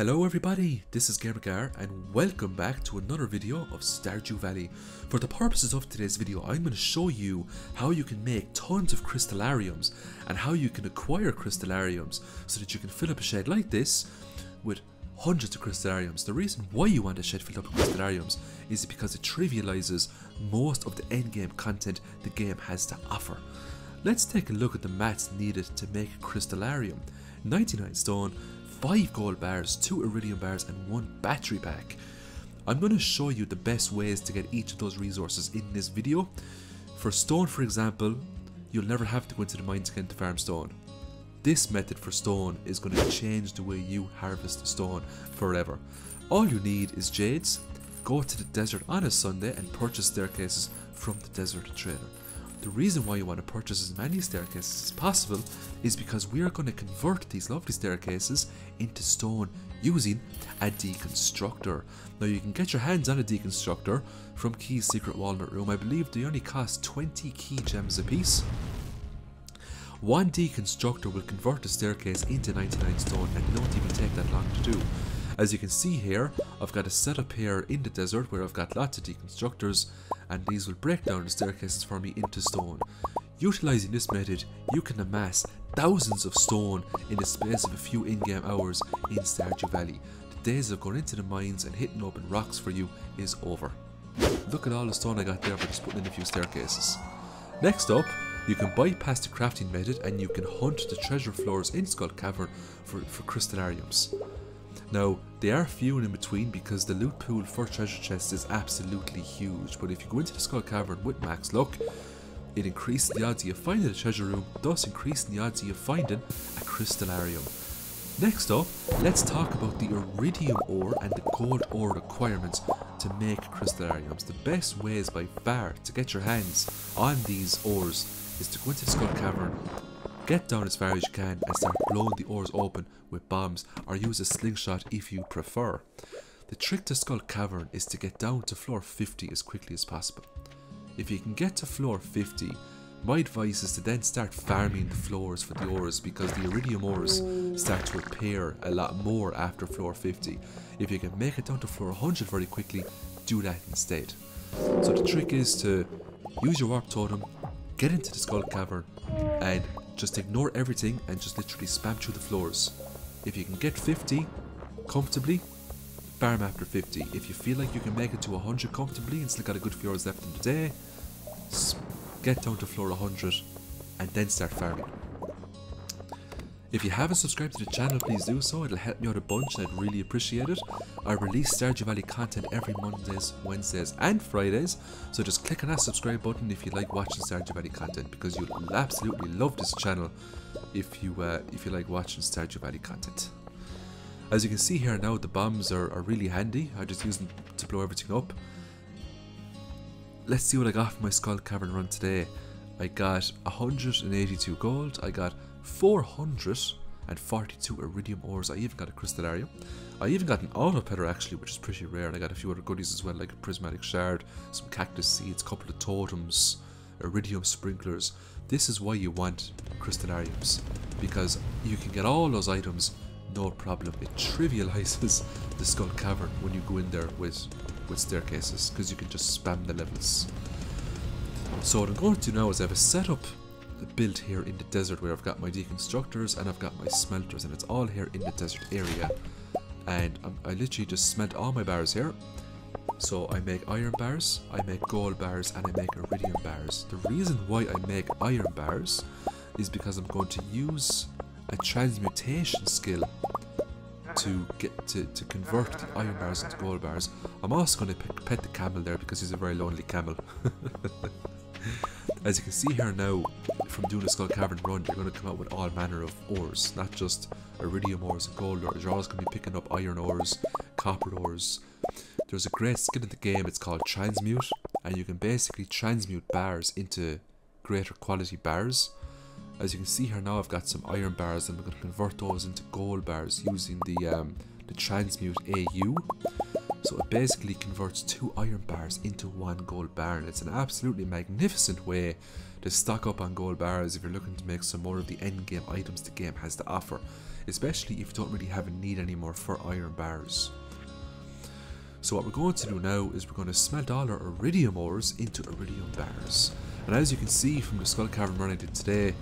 Hello everybody, this is GamerGar and welcome back to another video of Stardew Valley. For the purposes of today's video, I'm going to show you how you can make tons of crystalariums and how you can acquire crystalariums so that you can fill up a shed like this with hundreds of crystalariums. The reason why you want a shed filled up with crystalariums is because it trivializes most of the endgame content the game has to offer. Let's take a look at the mats needed to make a crystalarium. 99 stone, 5 gold bars, 2 iridium bars and 1 battery pack. I'm going to show you the best ways to get each of those resources in this video. For stone for example, you'll never have to go into the mines again to farm stone. This method for stone is going to change the way you harvest stone forever. All you need is jades, go to the desert on a Sunday and purchase staircases from the desert trader. The reason why you want to purchase as many staircases as possible is because we are going to convert these lovely staircases into stone using a deconstructor. Now you can get your hands on a deconstructor from Qi's Secret Walnut Room. I believe they only cost 20 Qi gems a piece. One deconstructor will convert the staircase into 99 stone and don't even take that long to do. As you can see here, I've got a setup here in the desert where I've got lots of deconstructors and these will break down the staircases for me into stone. Utilising this method, you can amass thousands of stone in the space of a few in-game hours in Stardew Valley. The days of going into the mines and hitting open rocks for you is over. Look at all the stone I got there for just putting in a few staircases. Next up, you can bypass the crafting method and you can hunt the treasure floors in Skull Cavern for, for crystalariums. Now, they are few and in between because the loot pool for treasure chests is absolutely huge, but if you go into the Skull Cavern with max luck, it increases the odds of you finding a treasure room, thus increasing the odds of you finding a crystalarium. Next up, let's talk about the iridium ore and the gold ore requirements to make crystalariums. The best ways by far to get your hands on these ores is to go into the Skull Cavern, get down as far as you can and start blowing the ores open with bombs or use a slingshot if you prefer. The trick to Skull Cavern is to get down to floor 50 as quickly as possible. If you can get to floor 50, my advice is to then start farming the floors for the ores because the iridium ores start to appear a lot more after floor 50. If you can make it down to floor 100 very quickly, do that instead. So the trick is to use your warp totem, get into the skull cavern and just ignore everything and just literally spam through the floors. If you can get 50 comfortably, farm after 50. If you feel like you can make it to 100 comfortably and still got a good few hours left in the day, get down to floor 100 and then start farming. If you haven't subscribed to the channel, please do so. It'll help me out a bunch I'd really appreciate it. I release Stardew Valley content every Mondays, Wednesdays and Fridays. So just click on that subscribe button if you like watching Stardew Valley content because you'll absolutely love this channel if you uh, if you like watching Stardew Valley content. As you can see here now, the bombs are, are really handy. I just use them to blow everything up. Let's see what I got for my Skull Cavern run today. I got 182 gold, I got 442 iridium ores, I even got a crystalarium. I even got an auto petter actually, which is pretty rare, and I got a few other goodies as well, like a prismatic shard, some cactus seeds, a couple of totems, iridium sprinklers. This is why you want crystalariums, because you can get all those items no problem. It trivializes the Skull Cavern when you go in there with, with staircases, because you can just spam the levels. So what I'm going to do now is I have a setup built here in the desert where I've got my deconstructors and I've got my smelters and it's all here in the desert area. And I'm, I literally just smelt all my bars here. So I make iron bars, I make gold bars and I make iridium bars. The reason why I make iron bars is because I'm going to use a transmutation skill to get to, to convert the iron bars into gold bars. I'm also going to pet the camel there because he's a very lonely camel. As you can see here now, from doing a Skull Cavern run, you're going to come out with all manner of ores, not just iridium ores and gold ores. You're always going to be picking up iron ores, copper ores. There's a great skill in the game, it's called Transmute, and you can basically transmute bars into greater quality bars. As you can see here now, I've got some iron bars, and we're going to convert those into gold bars using the um, the Transmute AU. So it basically converts two iron bars into one gold bar and it's an absolutely magnificent way to stock up on gold bars if you're looking to make some more of the end game items the game has to offer, especially if you don't really have a need anymore for iron bars. So what we're going to do now is we're going to smelt all our iridium ores into iridium bars. And as you can see from the skull cavern run I did today,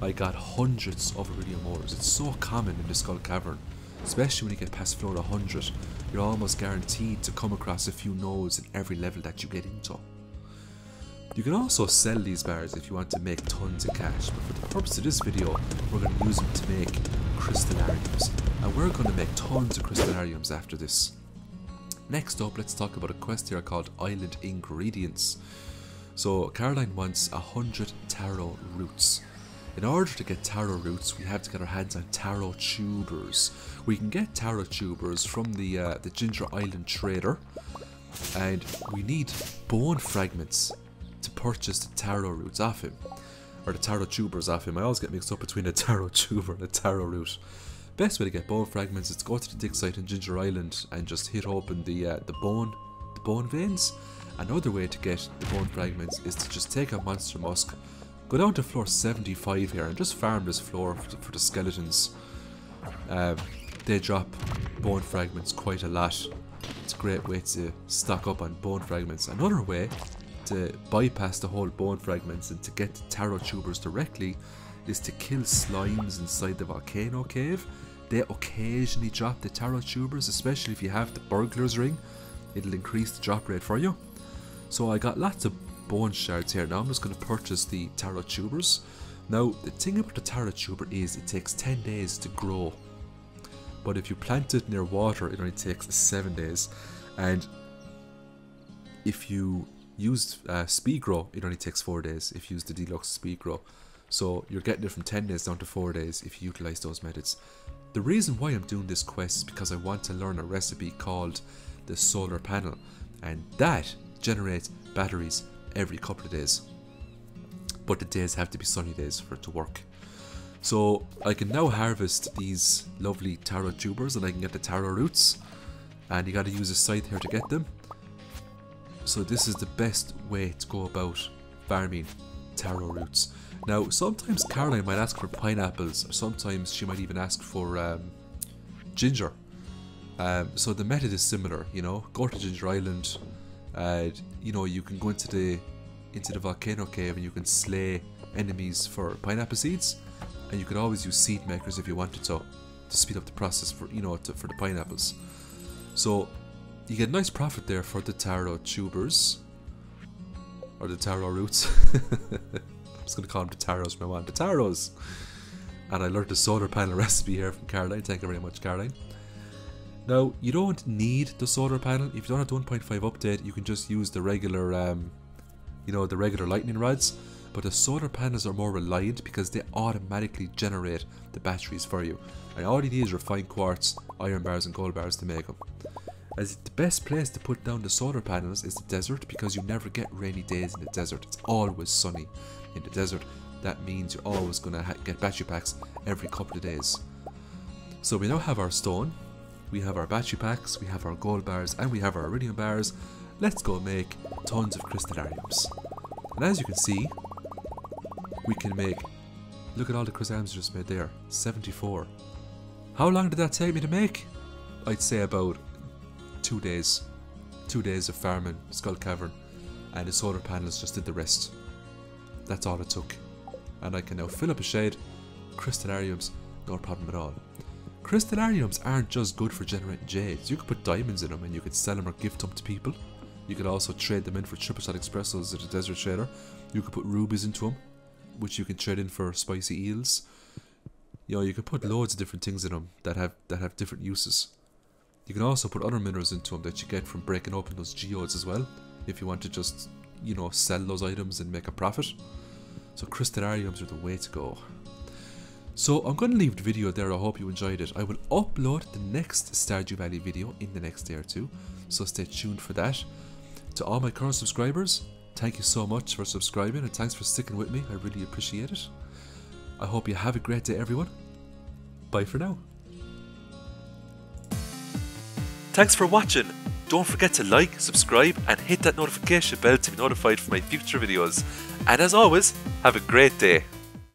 I got hundreds of iridium ores. It's so common in the skull cavern, especially when you get past floor 100. You're almost guaranteed to come across a few nodes in every level that you get into. You can also sell these bars if you want to make tons of cash, but for the purpose of this video, we're going to use them to make crystalariums. And we're going to make tons of crystalariums after this. Next up, let's talk about a quest here called Island Ingredients. So, Caroline wants 100 taro roots. In order to get taro roots, we have to get our hands on taro tubers. We can get taro tubers from the, uh, the Ginger Island trader, and we need bone fragments to purchase the taro roots off him. Or the taro tubers off him. I always get mixed up between a taro tuber and a taro root. Best way to get bone fragments is to go to the dig site in Ginger Island and just hit open the uh, the bone the bone veins. Another way to get the bone fragments is to just take a monster musk, go down to floor 75 here and just farm this floor for the, skeletons. Um, they drop bone fragments quite a lot. It's a great way to stock up on bone fragments. Another way to bypass the whole bone fragments and to get the tubers directly is to kill slimes inside the volcano cave they occasionally drop the taro tubers, especially if you have the burglar's ring. It'll increase the drop rate for you. So I got lots of bone shards here. Now I'm just going to purchase the taro tubers. Now the thing about the taro tuber is it takes 10 days to grow. But if you plant it near water, it only takes 7 days. And if you use uh, Speed-Gro, it only takes 4 days if you use the deluxe Speed-Gro. So you're getting it from 10 days down to 4 days if you utilize those methods. The reason why I'm doing this quest is because I want to learn a recipe called the solar panel and that generates batteries every couple of days. But the days have to be sunny days for it to work. So I can now harvest these lovely taro tubers and I can get the taro roots and you gotta use a scythe here to get them. So this is the best way to go about farming taro roots. Now, sometimes Caroline might ask for pineapples, or sometimes she might even ask for um, ginger. Um, so the method is similar, you know. Go to Ginger Island, you know you can go into the into the volcano cave and you can slay enemies for pineapple seeds, and you could always use seed makers if you wanted to to speed up the process for you know to, for the pineapples. So you get a nice profit there for the taro tubers or the taro roots. I'm just to call them the taros from now on. The taros! And I learned the solar panel recipe here from Caroline. Thank you very much, Caroline. Now, you don't need the solar panel. If you don't have the 1.5 update, you can just use the regular, um, you know, the regular lightning rods. But the solar panels are more reliant because they automatically generate the batteries for you. And all you need is refined quartz, iron bars and gold bars to make them. As the best place to put down the solar panels is the desert because you never get rainy days in the desert. It's always sunny in the desert, that means you're always going to get battery packs every couple of days. So we now have our stone, we have our battery packs, we have our gold bars, and we have our iridium bars. Let's go make tons of crystalariums. And as you can see, we can make, look at all the crystalariums just made there, 74. How long did that take me to make? I'd say about two days. Two days of farming Skull Cavern, and the solar panels just did the rest. That's all it took. And I can now fill up a shade, crystalariums, no problem at all. Crystalariums aren't just good for generating jades. You could put diamonds in them and you could sell them or gift them to people. You could also trade them in for triple shot espressos at a desert trader. You could put rubies into them, which you can trade in for spicy eels. You know, you could put loads of different things in them that have that have different uses. You can also put other minerals into them that you get from breaking open those geodes as well, if you want to just, you know, sell those items and make a profit. So crystalariums are the way to go. So I'm going to leave the video there, I hope you enjoyed it. I will upload the next Stardew Valley video in the next day or two, so stay tuned for that. To all my current subscribers, thank you so much for subscribing and thanks for sticking with me, I really appreciate it. I hope you have a great day everyone. Bye for now. Thanks for watching. Don't forget to like, subscribe, and hit that notification bell to be notified for my future videos. And as always, have a great day.